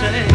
say.